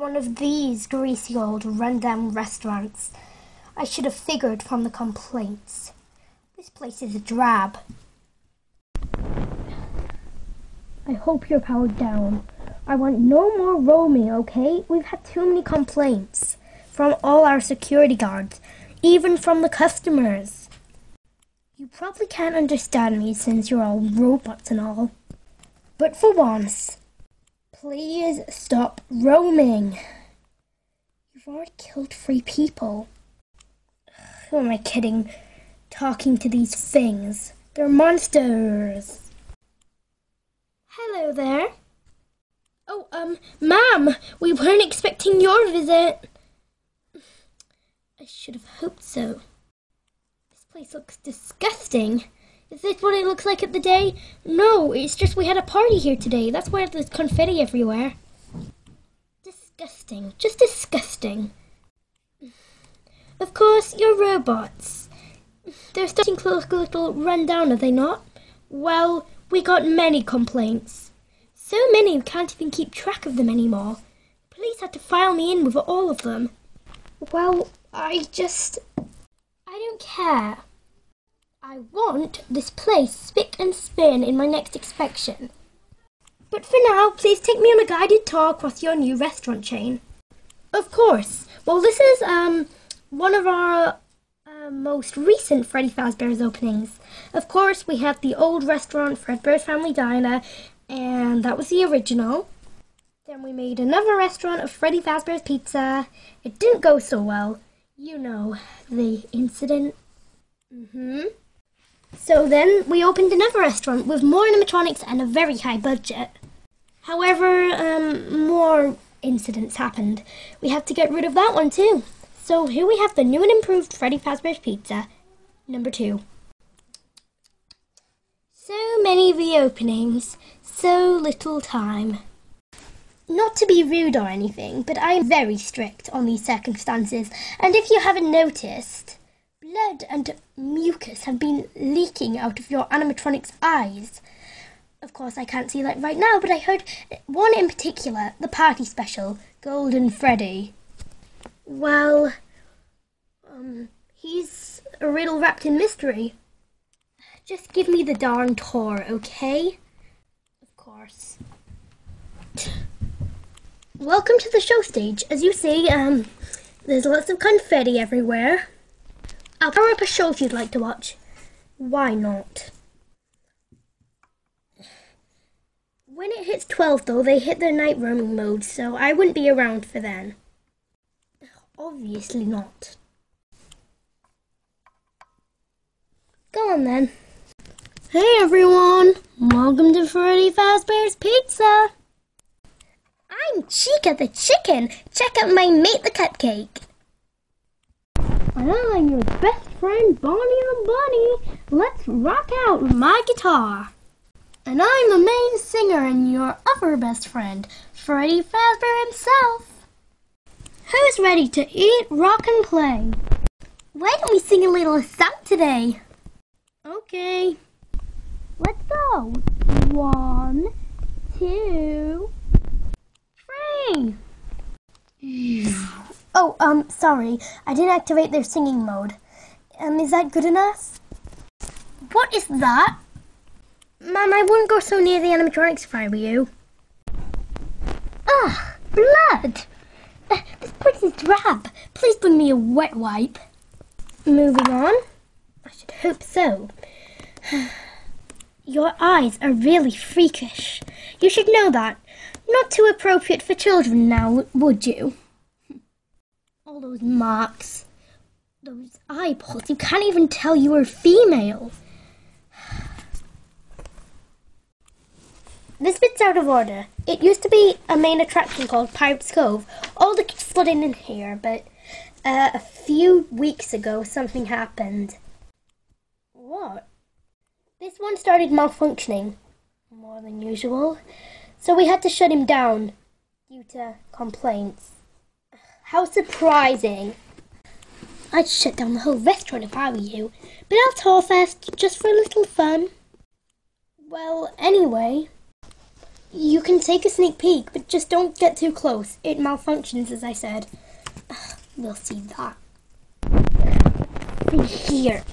one of these greasy old rundown restaurants. I should have figured from the complaints. This place is a drab. I hope you're powered down. I want no more roaming, okay? We've had too many complaints from all our security guards, even from the customers. You probably can't understand me since you're all robots and all. But for once, please stop roaming. You've already killed three people. Who am I kidding? Talking to these things. They're monsters. Hello there. Oh, um, ma'am, we weren't expecting your visit. I should have hoped so. This place looks disgusting. Is this what it looks like at the day? No, it's just we had a party here today. That's why there's confetti everywhere. Disgusting. Just disgusting. Of course, you're robots. They're starting to look a little run down, are they not? Well, we got many complaints. So many we can't even keep track of them anymore. Police had to file me in with all of them. Well, I just. I don't care. I want this place spick and span in my next inspection. But for now, please take me on a guided tour across your new restaurant chain. Of course. Well, this is um one of our uh, most recent Freddy Fazbear's openings. Of course, we have the old restaurant Fredbear's Family Diner, and that was the original. Then we made another restaurant of Freddy Fazbear's Pizza. It didn't go so well. You know, the incident. Mm-hmm. So then we opened another restaurant with more animatronics and a very high budget. However, um, more incidents happened. We have to get rid of that one too. So here we have the new and improved Freddy Fazbear's Pizza, number two. So many reopenings, so little time. Not to be rude or anything, but I am very strict on these circumstances, and if you haven't noticed, blood and mucus have been leaking out of your animatronic's eyes. Of course, I can't see that right now, but I heard one in particular, the party special, Golden Freddy. Well, um, he's a riddle wrapped in mystery. Just give me the darn tour, okay? Of course. Welcome to the show stage. As you see, um, there's lots of confetti everywhere. I'll power up a show if you'd like to watch. Why not? When it hits 12, though, they hit their night roaming mode, so I wouldn't be around for then. Obviously not. Go on then. Hey everyone! Welcome to Freddy Fazbear's Pizza! I'm Chica the Chicken! Check out my mate the Cupcake! And I'm your best friend Bonnie the Bunny! Let's rock out with my guitar! And I'm the main singer and your other best friend, Freddy Fazbear himself! Who's ready to eat, rock, and play? Why don't we sing a little song today? Okay. Let's go. One, two, three. Oh, um, sorry. I didn't activate their singing mode. Um, is that good enough? What is that? Mom, I wouldn't go so near the animatronics if I were you. Ugh, blood! Uh, this place is drab. Please bring me a wet wipe. Moving on. I should hope so. Your eyes are really freakish. You should know that. Not too appropriate for children now, would you? All those marks. Those eyeballs. You can't even tell you were female. This bit's out of order. It used to be a main attraction called Pirates Cove. All the kids flooded in here, but uh, a few weeks ago something happened. What? This one started malfunctioning more than usual, so we had to shut him down due to complaints. How surprising! I'd shut down the whole restaurant if I were you, but I'll tour first just for a little fun. Well, anyway, You can take a sneak peek, but just don't get too close. It malfunctions, as I said. We'll see that. Here.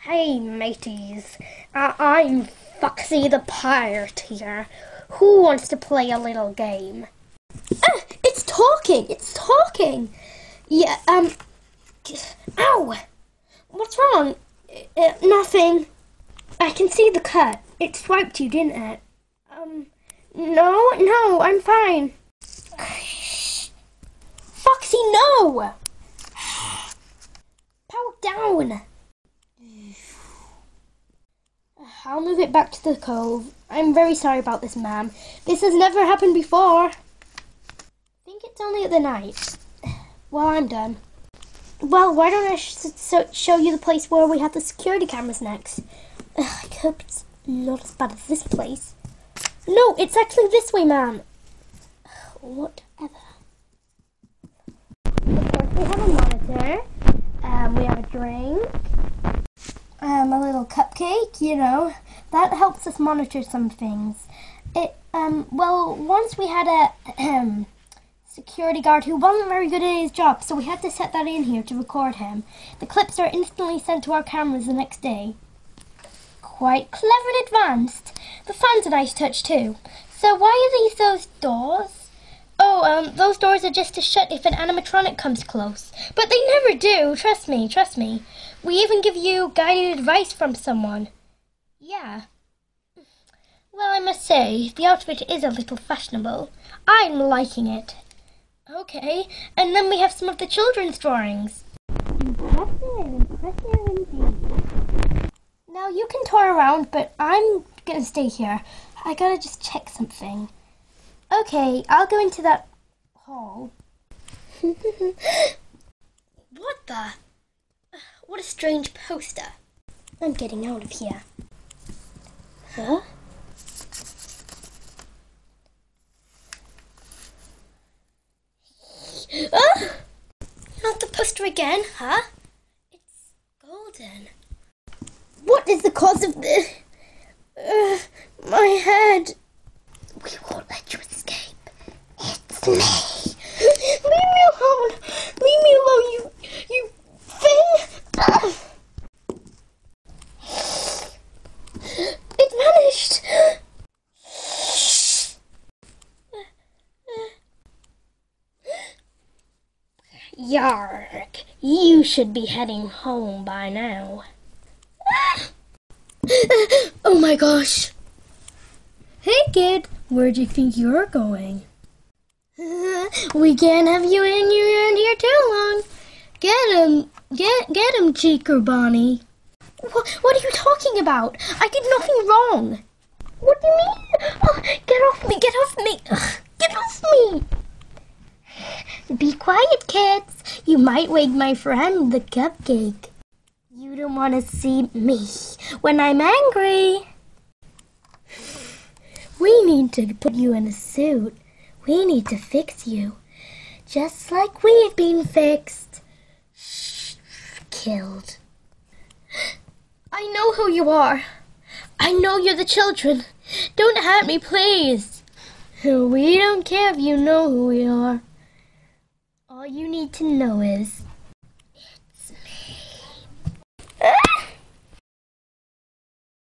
Hey, mateys. Uh, I'm Foxy the Pirate here. Who wants to play a little game? Ah, it's talking! It's talking! Yeah, um. Ow! What's wrong? Uh, nothing. I can see the cut. It swiped you, didn't it? Um. No, no, I'm fine. Foxy, no! Power down! I'll move it back to the cove. I'm very sorry about this, ma'am. This has never happened before. I think it's only at the night. Well, I'm done. Well, why don't I sh- so- show you the place where we have the security cameras next? Ugh, I hope it's not as bad as this place. No, it's actually this way, ma'am. Whatever. We have a monitor. Um, we have a drink. Um, a little cupcake, you know. That helps us monitor some things. It, um, well, once we had a, um, security guard who wasn't very good at his job, so we had to set that in here to record him. The clips are instantly sent to our cameras the next day. Quite clever and advanced. The fan's a nice touch too. So why are these those doors? Oh, um, those doors are just to shut if an animatronic comes close. But they never do, trust me, trust me. We even give you guided advice from someone. Yeah. Well, I must say, the outfit is a little fashionable. I'm liking it. Okay, and then we have some of the children's drawings. Impressive, impressive indeed. Now you can tour around, but I'm gonna stay here. I gotta just check something. Okay, I'll go into that hall. what the? What a strange poster. I'm getting out of here. Huh? Ah! Not the poster again, huh? It's golden. What is the cause of this? Uh, my head. We won't let you escape. It's me. Leave me alone. Leave me alone, you, you thing. It vanished. Yark, you should be heading home by now. oh my gosh. Hey kid, where do you think you're going? we can't have you hanging around here too long. Get him, get get him, Chica Bonnie. What, what are you talking about? I did nothing wrong. What do you mean? Oh, get off me! Get off me! Ugh, get off me! Be quiet, kids. You might wake my friend, the cupcake. You don't want to see me when I'm angry. We need to put you in a suit. We need to fix you. Just like we've been fixed. Killed. I know who you are. I know you're the children. Don't hurt me, please. We don't care if you know who we are. All you need to know is